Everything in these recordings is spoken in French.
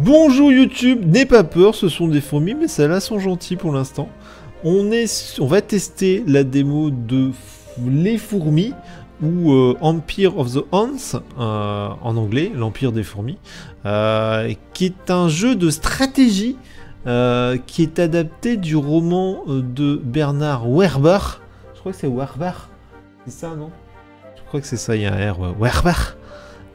Bonjour YouTube, n'aie pas peur, ce sont des fourmis, mais celles-là sont gentilles pour l'instant. On, on va tester la démo de Les Fourmis, ou euh, Empire of the Ants, euh, en anglais, l'Empire des Fourmis, euh, qui est un jeu de stratégie qui est adapté du roman de Bernard Werber. Je crois que c'est Werber, c'est ça, non? Je crois que c'est ça, il y a un R, Werber,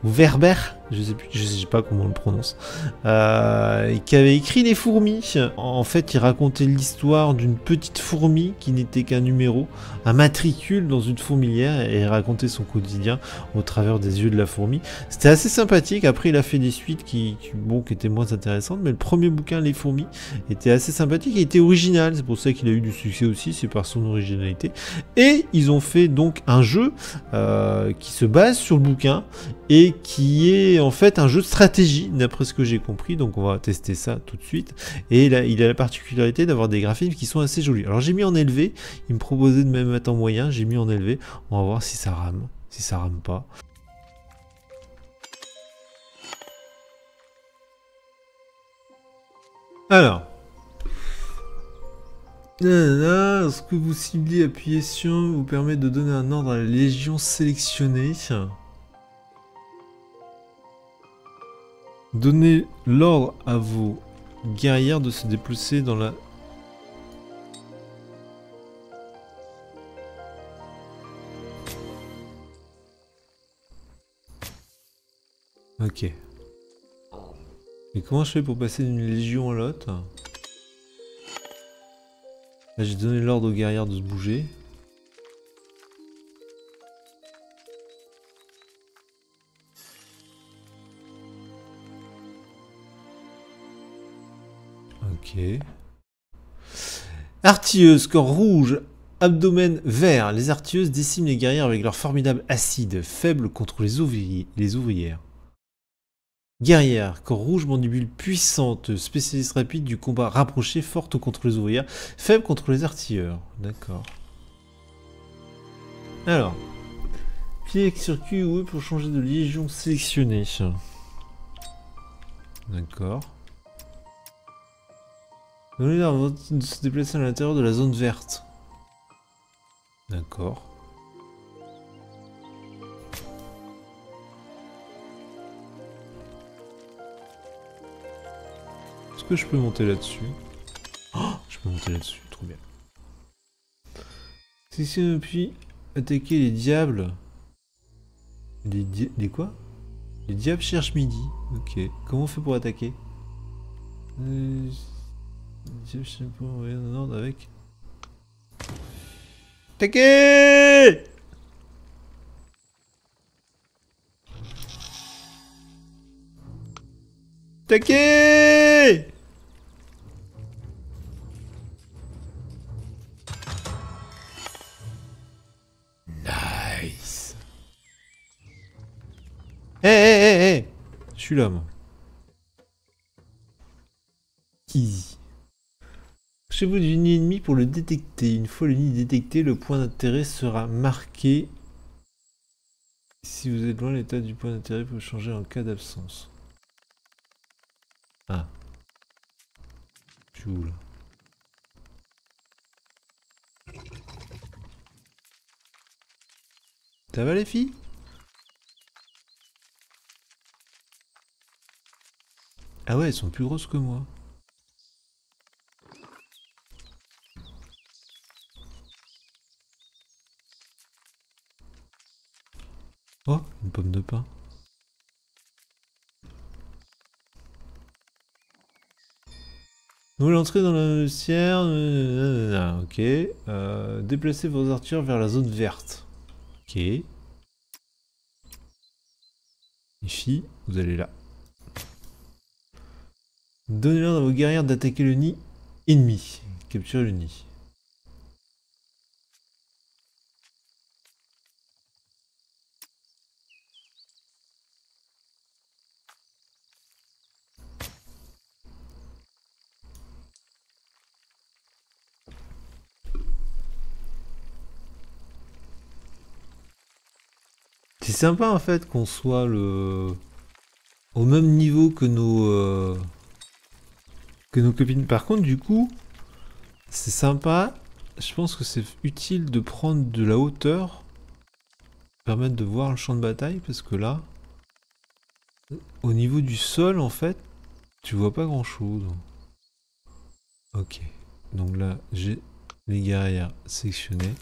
Werber, je sais sais pas comment on le prononce, euh, qui avait écrit Les fourmis. En fait, il racontait l'histoire d'une petite fourmi qui n'était qu'un numéro, un matricule dans une fourmilière, et racontait son quotidien au travers des yeux de la fourmi. C'était assez sympathique. Après, il a fait des suites qui, bon, étaient moins intéressantes, mais le premier bouquin, Les fourmis, était assez sympathique et était original. C'est pour ça qu'il a eu du succès aussi, c'est par son originalité. Et ils ont fait donc un jeu euh, qui se base sur le bouquin et qui est en fait un jeu de stratégie, d'après ce que j'ai compris. Donc on va tester ça tout de suite. Et là, il a la particularité d'avoir des graphismes qui sont assez jolis. Alors j'ai mis en élevé. Il me proposait de me mettre en moyen. J'ai mis en élevé. On va voir si ça rame. Si ça rame pas. Alors. Ce que vous ciblez, appuyez sur vous permet de donner un ordre à la légion sélectionnée? Donnez l'ordre à vos guerrières de se déplacer dans la... Ok. Et comment je fais pour passer d'une légion à l'autre? Là j'ai donné l'ordre aux guerrières de se bouger. Ok. Artilleuse, corps rouge, abdomen vert. Les artilleuses déciment les guerrières avec leur formidable acide, faible contre les, ouvriers, les ouvrières. Guerrière, corps rouge, mandibule puissante, spécialiste rapide du combat rapproché, forte contre les ouvrières, faible contre les artilleurs. D'accord. Alors. Pied circuit ou pour changer de légion sélectionnée. D'accord. Donnez de se déplacer à l'intérieur de la zone verte. D'accord. Est-ce que je peux monter là-dessus? Oh, Je peux monter là-dessus, trop bien. Si si puis attaquer les diables. Les, les quoi? Les diables cherchent midi. Ok. Comment on fait pour attaquer? Euh, je sais pas, rien ordre avec. Attaquez Attaquez Nice Hé hé hé hé Je suis là moi. Easy. Chez-vous du nid ennemi pour le détecter. Une fois le nid détecté, le point d'intérêt sera marqué. Si vous êtes loin, l'état du point d'intérêt peut changer en cas d'absence. Ah. Je suis où là Ça va les filles? Ah ouais, elles sont plus grosses que moi. Oh, une pomme de pain. Vous voulez entrer dans la vestiaire Ok. Euh, déplacez vos artilleurs vers la zone verte. Ok. Les filles, vous allez là. Donnez l'ordre à vos guerrières d'attaquer le nid ennemi. Capturez le nid. C'est sympa en fait qu'on soit le au même niveau que nos euh, que nos copines. Par contre, du coup, c'est sympa. Je pense que c'est utile de prendre de la hauteur, permettre de voir le champ de bataille, parce que là, au niveau du sol, en fait, tu vois pas grand chose. Ok, donc là, j'ai les guerrières sectionnées.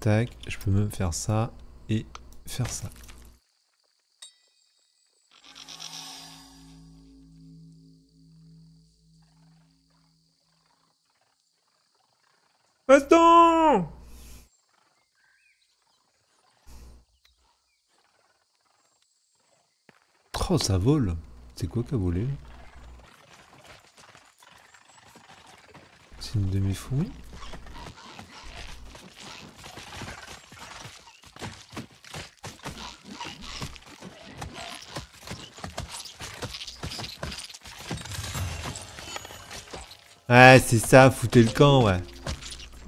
Tac, je peux même faire ça et faire ça. Attends! Oh, ça vole. C'est quoi qui a volé? C'est une demi-fourmi Ouais, c'est ça, foutez le camp, ouais.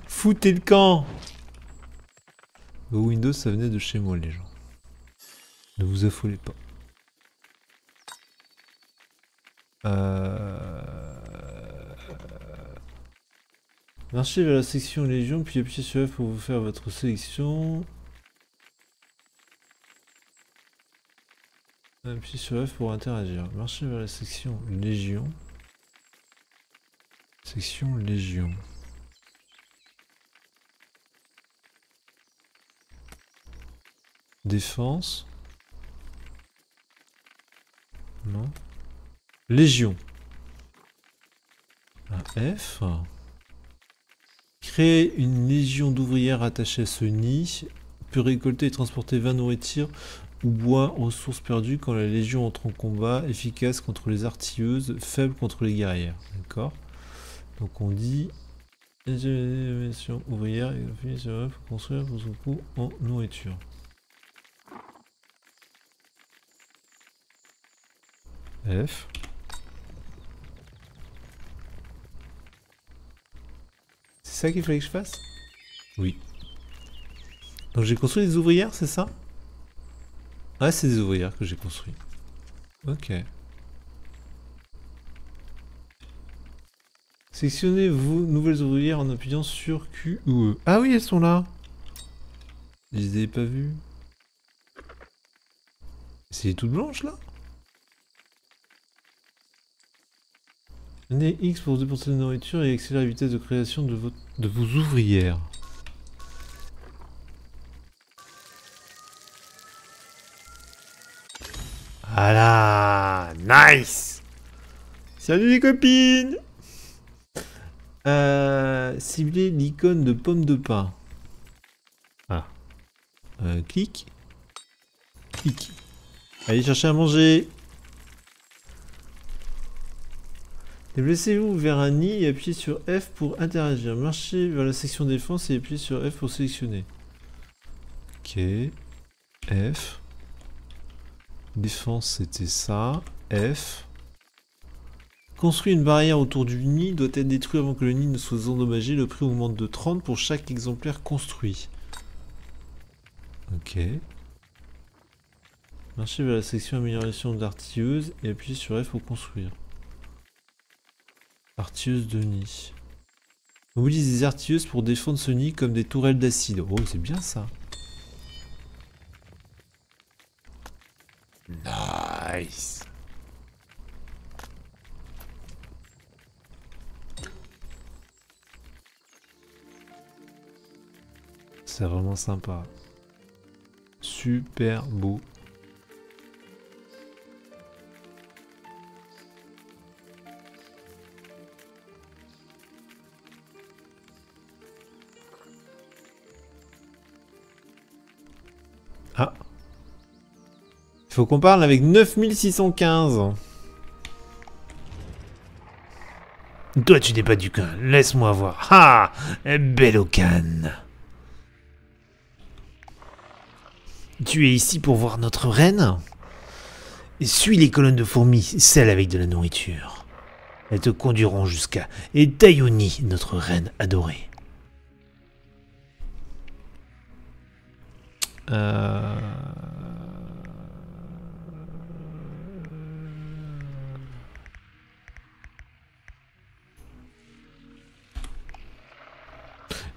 Foutez le camp Windows, ça venait de chez moi, les gens. Ne vous affolez pas. Euh... Marchez vers la section Légion, puis appuyez sur F pour vous faire votre sélection. Appuyez sur F pour interagir. Marchez vers la section Légion. Section Légion. Défense. Non. Légion. Un F. Créer une légion d'ouvrières attachées à ce nid. Peut récolter et transporter 20 nourritures ou bois, ressources perdues quand la légion entre en combat. Efficace contre les artilleuses, faible contre les guerrières. D'accord? Donc on dit légion ouvrière et pour construire vos en nourriture. F. C'est ça qu'il fallait que je fasse? Oui. Donc j'ai construit des ouvrières, c'est ça? Ah, c'est des ouvrières que j'ai construit. Ok. Sélectionnez vos nouvelles ouvrières en appuyant sur Q ou E. Ah oui, elles sont là Je les avais pas vues. C'est toutes blanches là? Prenez X pour dépenser de nourriture et accélérer la vitesse de création de, vos, de vos ouvrières. Voilà Nice Salut les copines euh, Cibler l'icône de pomme de pain. Ah. Euh, clic. Allez chercher à manger Déplacez-vous vers un nid et appuyez sur F pour interagir. Marchez vers la section défense et appuyez sur F pour sélectionner. Ok. F. Défense, c'était ça. F. Construire une barrière autour du nid doit être détruit avant que le nid ne soit endommagé. Le prix augmente de 30 pour chaque exemplaire construit. Ok. Marchez vers la section amélioration d'artilleuse et appuyez sur F pour construire. Artilleuse de nid. Mobilise des artilleuses pour défendre ce nid comme des tourelles d'acide. Oh, c'est bien ça. Nice. C'est vraiment sympa. Super beau. Ah. Il faut qu'on parle avec 9615. Toi, tu n'es pas du coin. Laisse-moi voir. Ah Belocan. Tu es ici pour voir notre reine Suis les colonnes de fourmis, celles avec de la nourriture. Elles te conduiront jusqu'à Etayoni, notre reine adorée. Euh...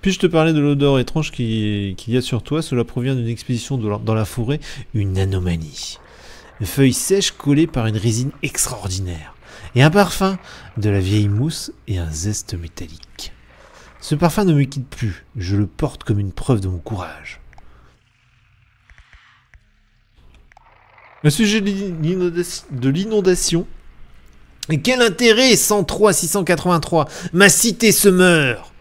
Puis-je te parler de l'odeur étrange qu'il y a sur toi? Cela provient d'une expédition dans la forêt, Une anomalie. Feuilles sèches collées par une résine extraordinaire. Et un parfum, de la vieille mousse et un zeste métallique. Ce parfum ne me quitte plus. Je le porte comme une preuve de mon courage. Le sujet de l'inonda- de l'inondation. Quel intérêt? 103 683 Ma cité se meurt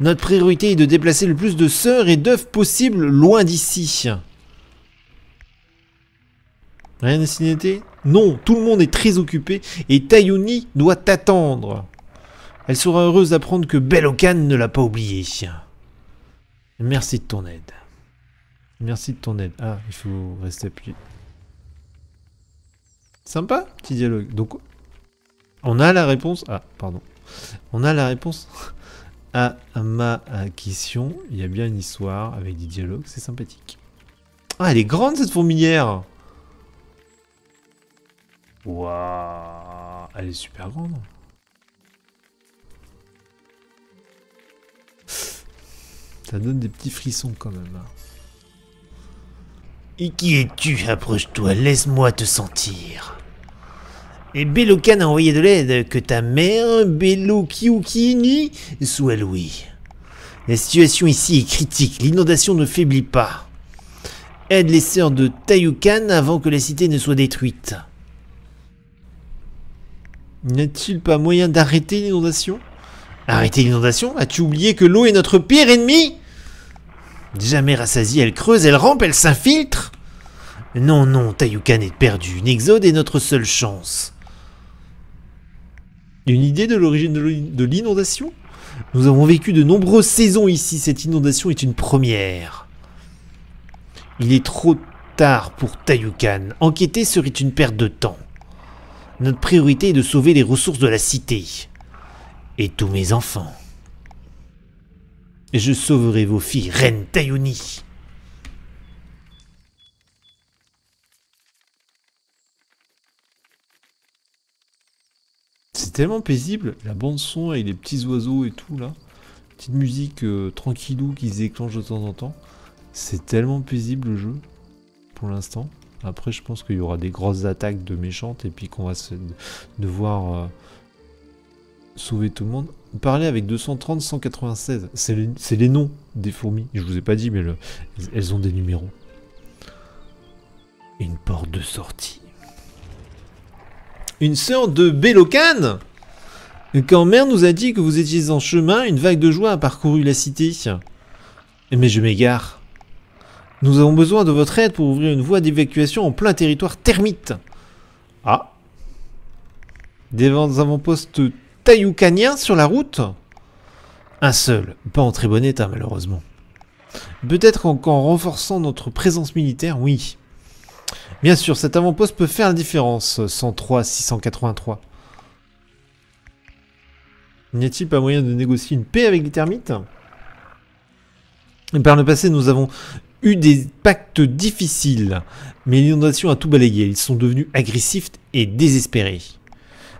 Notre priorité est de déplacer le plus de sœurs et d'œufs possible loin d'ici. Rien à signaler? Non, tout le monde est très occupé et Tayuni doit t'attendre. Elle sera heureuse d'apprendre que Belokan ne l'a pas oublié. Merci de ton aide. Merci de ton aide. Ah, il faut rester appuyé. Sympa, petit dialogue. Donc, on a la réponse. Ah, pardon. On a la réponse à ma question. Il y a bien une histoire avec des dialogues. C'est sympathique. Ah, elle est grande cette fourmilière. Waouh, elle est super grande. Ça donne des petits frissons quand même. Et qui es-tu? Approche-toi, laisse-moi te sentir. Et Belokan a envoyé de l'aide, que ta mère, Belo Kiukini, soit louée. La situation ici est critique, l'inondation ne faiblit pas. Aide les sœurs de Tayukan avant que la cité ne soit détruite. N'y a-t-il pas moyen d'arrêter l'inondation? Arrêtez l'inondation? As-tu oublié que l'eau est notre pire ennemi? Jamais rassasiée, elle creuse, elle rampe, elle s'infiltre Non, non, Tayukan est perdu. Nexode est notre seule chance. Une idée de l'origine de l'in- de l'inondation? Nous avons vécu de nombreuses saisons ici. Cette inondation est une Première. Il est trop tard pour Tayukan. Enquêter serait une perte de temps. Notre priorité est de sauver les ressources de la cité. Et tous mes enfants. Je sauverai vos filles, reine Tayuni. Tellement paisible, la bande son avec les petits oiseaux et tout là. Petite musique euh, tranquillou qui se déclenche de temps en temps. C'est tellement paisible le jeu pour l'instant. Après je pense qu'il y aura des grosses attaques de méchantes et puis qu'on va se devoir euh, sauver tout le monde. Parler avec 230, 196, c'est les, noms des fourmis. Je vous ai pas dit mais le- elles ont des numéros. Une porte de sortie. Une sœur de Belokan Quand mère nous a dit que vous étiez en chemin, une vague de joie a parcouru la cité. Mais je m'égare. Nous avons besoin de votre aide pour ouvrir une voie d'évacuation en plein territoire termite. Ah. Des avant-postes taïoukaniens sur la route Un seul, pas en très bon état malheureusement. Peut-être qu'en renforçant notre présence militaire, oui. Bien sûr, cet avant-poste peut faire la différence. 103, 683. N'y a-t-il pas moyen de négocier une paix avec les termites? Par le passé, nous avons eu des pactes difficiles, mais l'inondation a tout balayé. Ils sont devenus agressifs et désespérés.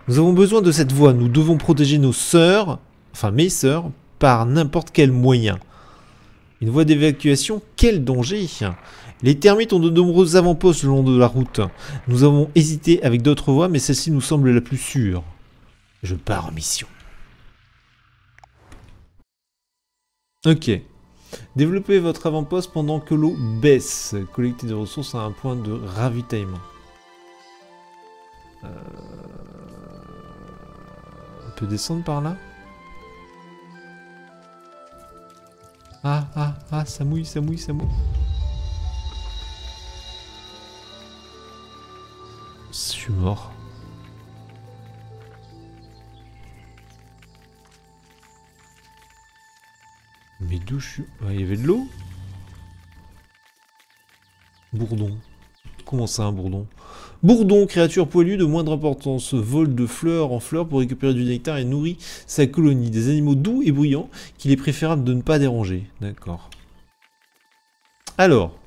Nous avons besoin de cette voie. Nous devons protéger nos sœurs, enfin mes sœurs, par n'importe quel moyen. Une voie d'évacuation, quel danger Les termites ont de nombreux avant-postes le long de la route. Nous avons hésité avec d'autres voies, mais celle-ci nous semble la plus sûre. Je pars en mission. Ok. Développez votre avant-poste pendant que l'eau baisse. Collectez des ressources à un point de ravitaillement. Euh, On peut descendre par là? Ah, ah, ah, ça mouille, ça mouille, ça mouille. Je suis mort. Il y avait de l'eau Bourdon. Comment ça, un bourdon? Bourdon, créature poilue de moindre importance, vole de fleur en fleur pour récupérer du nectar et nourrit sa colonie. Des animaux doux et bruyants qu'il est préférable de ne pas déranger. D'accord. Alors.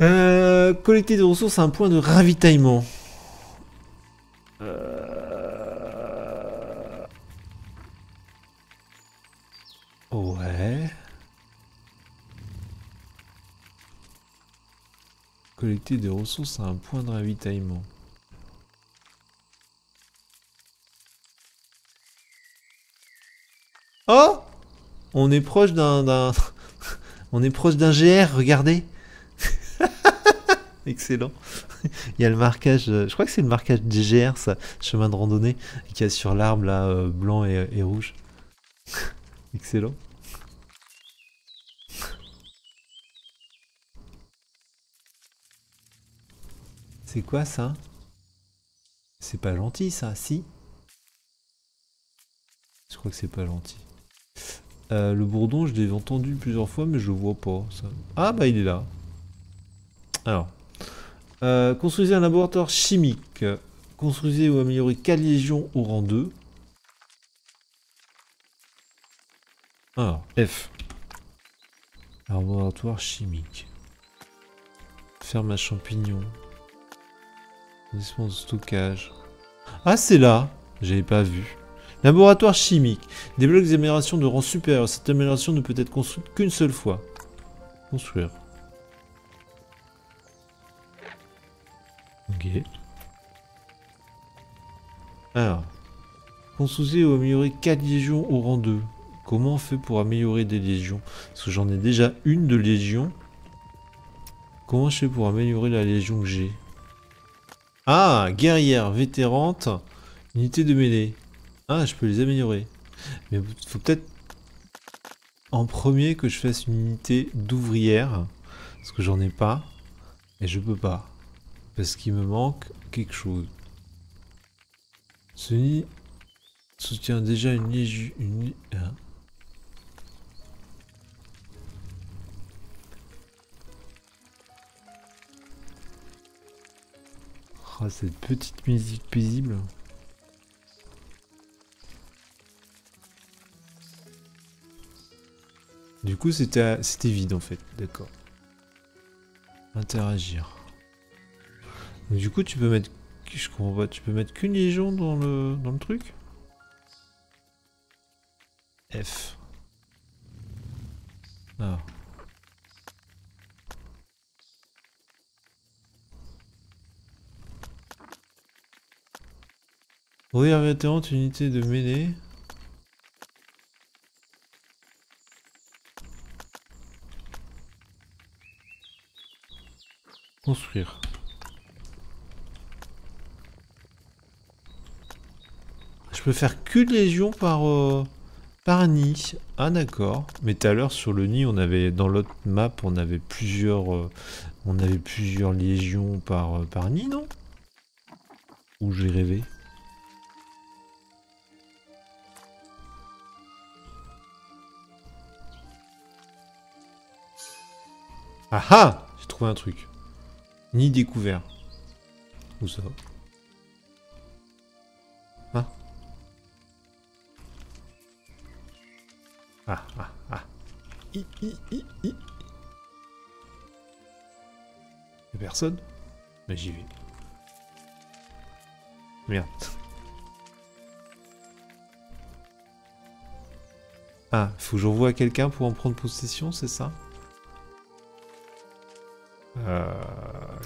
Euh, collecter des ressources à un point de ravitaillement. Euh, Collecter des ressources à un point de ravitaillement. Oh On est proche d'un... On est proche d'un GR, regardez Excellent. Il y a le marquage, euh, je crois que c'est le marquage des GR, ça, chemin de randonnée, qu'il y a sur l'arbre là, euh, blanc et rouge. Excellent. C'est quoi ça? C'est pas gentil ça, si? Je crois que c'est pas gentil. Euh, le bourdon, je l'ai entendu plusieurs fois, mais je vois pas. ça. Ah bah il est là. Alors. Euh, construisez un laboratoire chimique. Construisez ou améliorez 4 légions au rang 2. Alors, F. Laboratoire chimique. Ferme à champignons. Dispense de stockage. Ah, c'est là J'avais pas vu. Laboratoire chimique. Des améliorations de rang supérieur. Cette amélioration ne peut être construite qu'une seule fois. Construire. Ok. Alors. Construisez ou améliorer 4 légions au rang 2. Comment on fait pour améliorer des légions? Parce que j'en ai déjà une de légion. Comment je fais pour améliorer la légion que j'ai? Ah, guerrière, vétérante, unité de mêlée. Ah, je peux les améliorer. Mais faut peut-être en premier que je fasse une unité d'ouvrière. Parce que j'en ai pas. Et je peux pas. Parce qu'il me manque quelque chose. Nid soutient déjà une. Une... Ah, cette petite musique paisible. Du coup, c'était vide en fait, d'accord. Interagir. Du coup, tu peux mettre. Je comprends pas, tu peux mettre qu'une légion dans le, dans le truc? F. Ah. Vétérante, unité de mêlée. Construire. Je peux faire qu'une légion par, euh, par nid. Ah d'accord. Mais tout à l'heure sur le nid, on avait dans l'autre map, on avait plusieurs, euh, on avait plusieurs légions par, euh, par nid, non? Ou j'ai rêvé? Ah ah J'ai trouvé un truc. Nid découvert. Où ça Ah Ah ah ah. I, i, i, i. Y'a personne? Mais j'y vais. Merde. Ah, faut que j'envoie quelqu'un pour en prendre possession, c'est ça?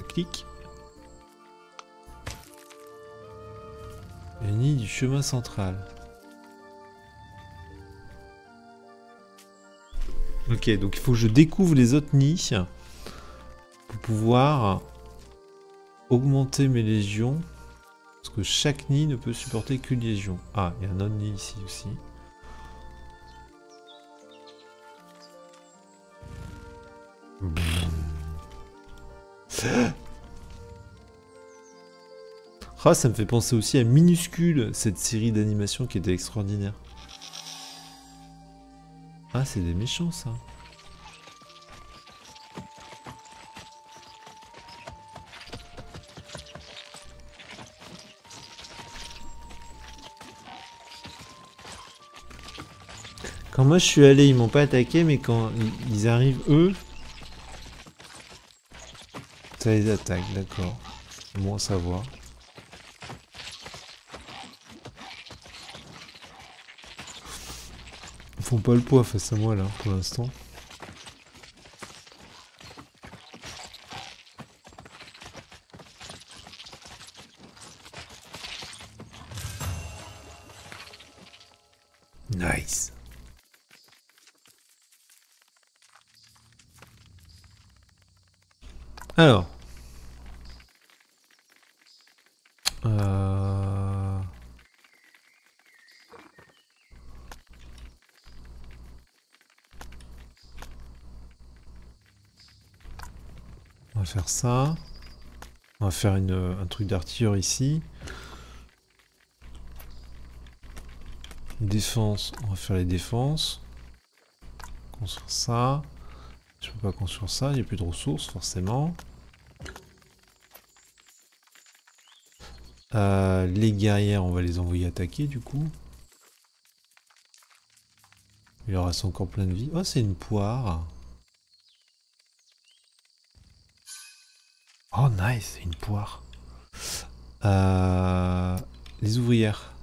Clic. Le nid du chemin central. Ok, donc il faut que je découvre les autres nids pour pouvoir augmenter mes légions. Parce que chaque nid ne peut supporter qu'une légion. Ah, il y a un autre nid ici aussi. Ah, ça me fait penser aussi à Minuscule, cette série d'animation qui était extraordinaire. Ah, c'est des méchants, ça. Quand moi je suis allé, ils m'ont pas attaqué, mais quand ils arrivent, eux, les attaque, d'accord. Bon savoir. Ils font pas le poids face à moi là, pour l'instant. Nice. Alors. Euh... On faire ça. On va faire une, un truc d'artillerie ici. Défense, on va faire les défenses. Construire ça. Je peux pas construire ça, il n'y a plus de ressources forcément. Euh, les guerrières, on va les envoyer attaquer du coup. Il leur reste encore plein de vie. Oh, c'est une poire. Oh, nice, une poire. Euh, les ouvrières.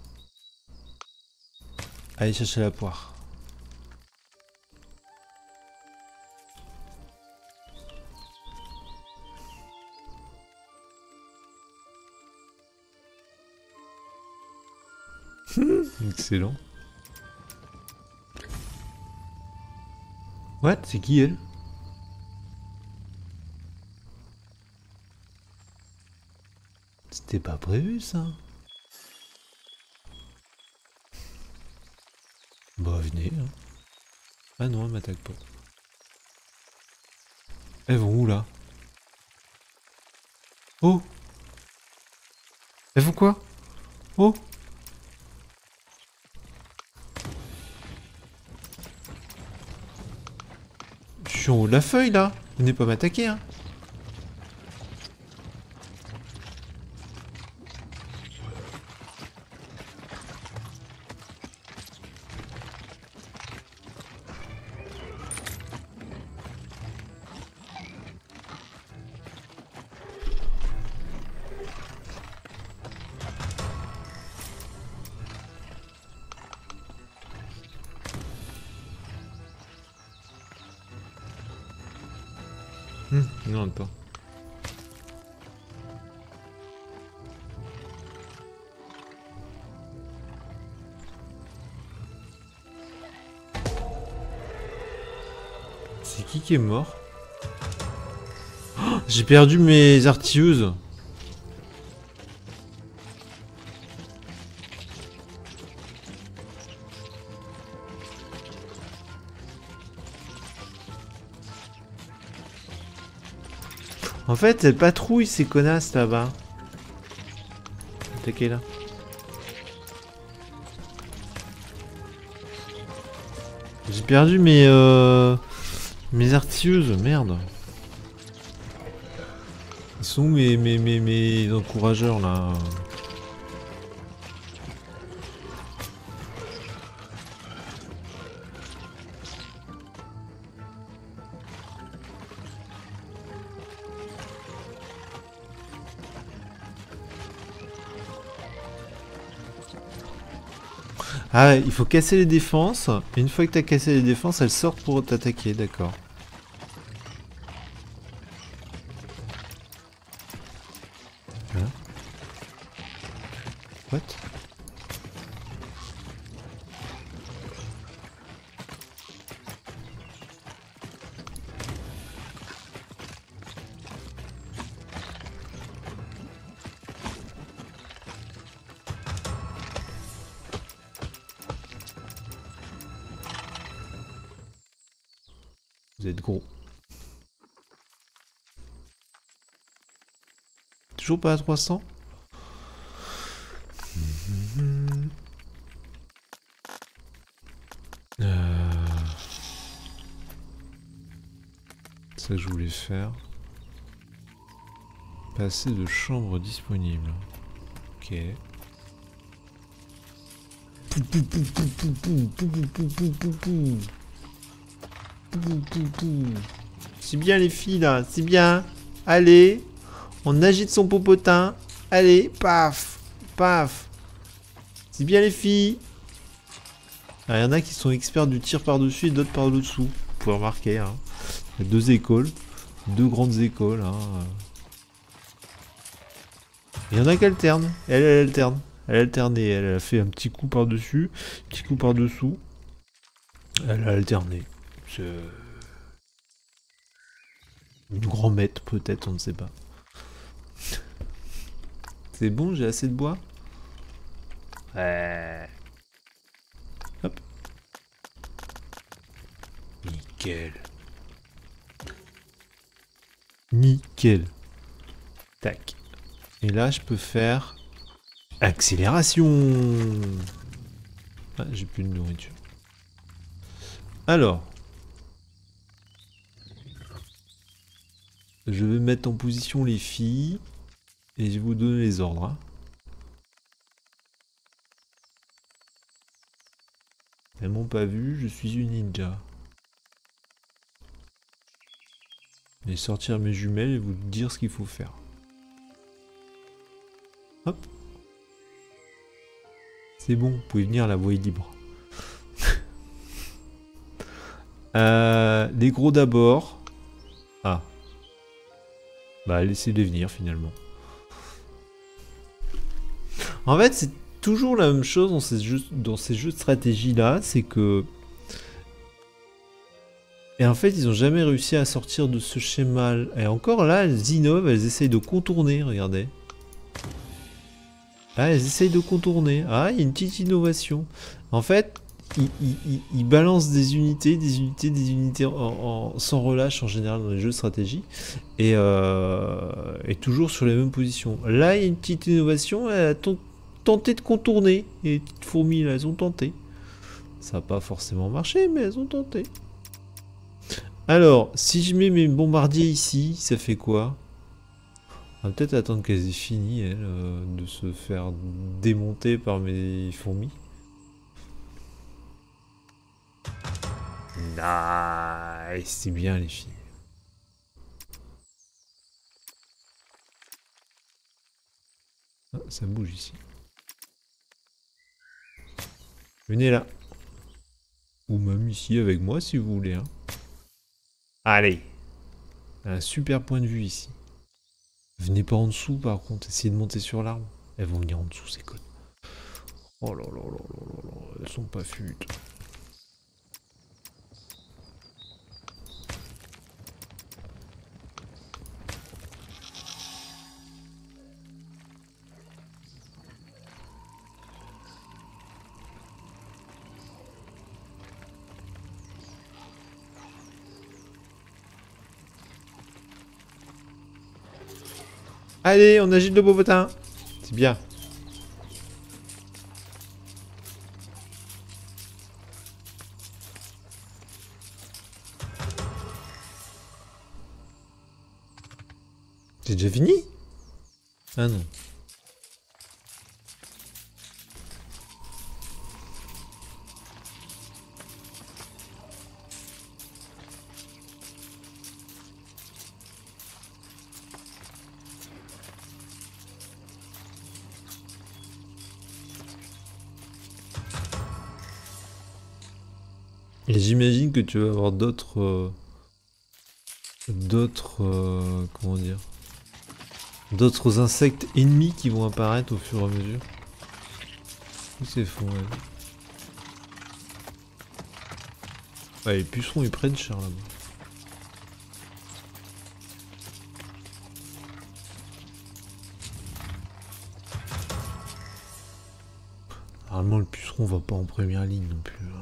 Allez chercher la poire. Excellent. What? C'est qui elle? C'était pas prévu ça. Bah venez. hein. Ah non, elle m'attaque pas. Elles vont où là? Oh Elles vont quoi? Oh Je suis en haut de la feuille là Venez pas m'attaquer hein C'est qui qui est mort Oh, J'ai perdu mes artilleuses. En fait, elles patrouillent ces connasses là-bas. Attaquez là. J'ai perdu mes euh, mes artilleuses, merde. Ils sont où mes mes mes mes encourageurs là? Ah, il faut casser les défenses. Une fois que t'as cassé les défenses, elles sortent pour t'attaquer, d'accord. Pas à 300 Euh, ça je voulais faire. Pas assez de chambres disponibles. Ok. C'est bien les filles là, c'est bien. Allez, on agite son popotin. Allez, paf, paf. C'est bien les filles. Il y en a qui sont experts du tir par-dessus et d'autres par-dessous. Vous pouvez remarquer. Hein. Il y a deux écoles, deux grandes écoles. hein. Il y en a qui alternent. Elle, elle alterne. Elle a alterné. Elle a fait un petit coup par-dessus, petit coup par-dessous. Elle a alterné. Une grand maître peut-être, on ne sait pas. C'est bon, j'ai assez de bois Ouais. Hop. Nickel. Nickel. Tac. Et là, je peux faire accélération. Ah, j'ai plus de nourriture. Alors. Je vais mettre en position les filles. Et je vais vous donner les ordres. Hein. Elles m'ont pas vu, je suis une ninja. Je vais sortir mes jumelles et vous dire ce qu'il faut faire. Hop. C'est bon, vous pouvez venir, la voie est libre. Euh, les gros d'abord. Ah. Bah, laissez-les venir finalement. En fait, c'est toujours la même chose dans ces jeux, dans ces jeux de stratégie là, c'est que. Et en fait, ils ont jamais réussi à sortir de ce schéma. Et encore là, elles innovent, elles essayent de contourner, regardez. Ah, elles essayent de contourner. Ah, il y a une petite innovation. En fait, ils, balancent des unités, des unités, des unités sans relâche en général dans les jeux de stratégie. Et, euh, et toujours sur les mêmes positions. Là, il y a une petite innovation. Elle tenté de contourner. Et les petites fourmis, là, elles ont tenté. Ça n'a pas forcément marché, mais elles ont tenté. Alors, si je mets mes bombardiers ici, ça fait quoi? On va peut-être attendre qu'elles aient fini, elles, euh, de se faire démonter par mes fourmis. Nice, c'est bien les filles. Ah, ça bouge ici. Venez là. Ou même ici avec moi si vous voulez. Hein. Allez. Un super point de vue ici. Venez pas en dessous par contre. Essayez de monter sur l'arbre. Elles vont venir en dessous ces côtes. Oh là là là là là là. Elles sont pas futes. Allez, on agite le beau botin. C'est bien. C'est déjà fini? Ah non. Que tu vas avoir d'autres... Euh, d'autres... Euh, comment dire D'autres insectes ennemis qui vont apparaître au fur et à mesure. C'est fou. Ouais, les pucerons ils prennent cher là-bas. Normalement le puceron va pas en première ligne non plus.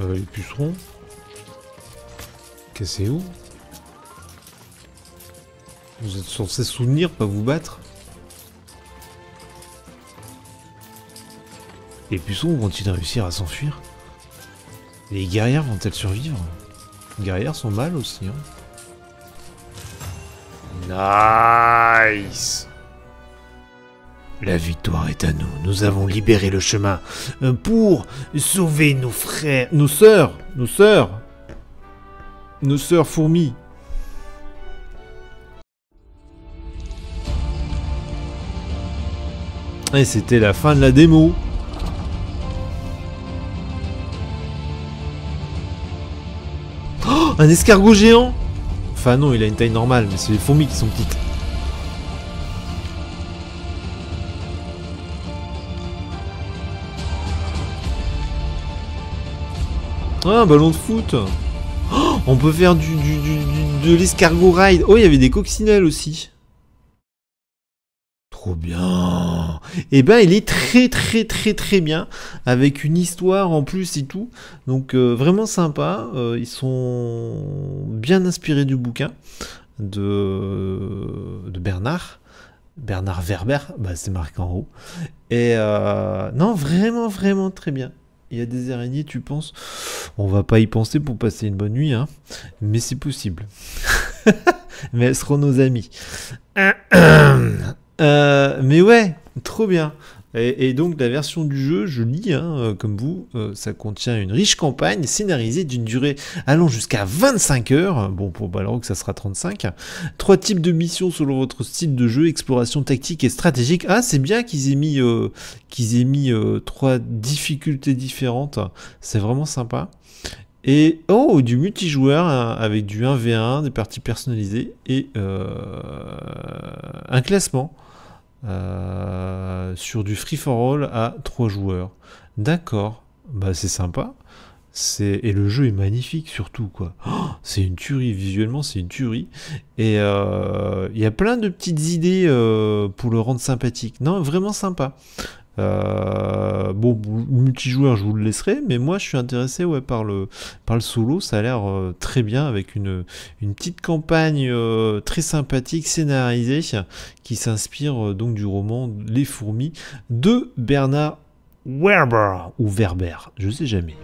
Euh, les pucerons. Où Vous êtes censé souvenir, pas vous battre. Les puceaux vont-ils réussir à s'enfuir? Les guerrières vont-elles survivre? Les guerrières sont mal aussi. Hein. Nice La victoire est à nous. Nous avons libéré le chemin euh, pour sauver nos frères. Nos sœurs Nos sœurs Nos sœurs fourmis Et c'était la fin de la démo. Oh Un escargot géant Enfin non, il a une taille normale, mais c'est les fourmis qui sont petites. Ah, un ballon de foot oh, On peut faire du, du, du de l'escargot ride. Oh, il y avait des coccinelles aussi. Trop bien. Et eh ben, il est très très très très bien avec une histoire en plus et tout. Donc euh, vraiment sympa. Euh, ils sont bien inspirés du bouquin de, de Bernard. Bernard Werber, bah, c'est marqué en haut. Et euh, non, vraiment vraiment très bien. Il y a des araignées, tu penses On va pas y penser pour passer une bonne nuit, hein. Mais c'est possible. Mais elles seront nos amis. Euh, mais ouais, trop bien. Et, donc la version du jeu, je lis, hein, euh, comme vous, euh, ça contient une riche campagne scénarisée d'une durée allant jusqu'à 25 heures. Bon, pour Balrog, ça sera 35. Trois types de missions selon votre style de jeu, exploration tactique et stratégique. Ah, c'est bien qu'ils aient mis, qu'ils aient mis trois difficultés différentes. C'est vraiment sympa. Et oh, du multijoueur hein, avec du 1v1, des parties personnalisées et un classement. Euh, sur du free for all à 3 joueurs. D'accord, bah c'est sympa. C'est et le jeu est magnifique surtout quoi. Oh, c'est une tuerie visuellement, c'est une tuerie. Et euh, il y a plein de petites idées euh, pour le rendre sympathique. Non, vraiment sympa. Euh, bon, multijoueur, je vous le laisserai, mais moi je suis intéressé par, le, par le solo. Ça a l'air euh, très bien avec une, une petite campagne euh, très sympathique, scénarisée, qui s'inspire donc du roman Les fourmis de Bernard Werber ou Werber, je sais jamais.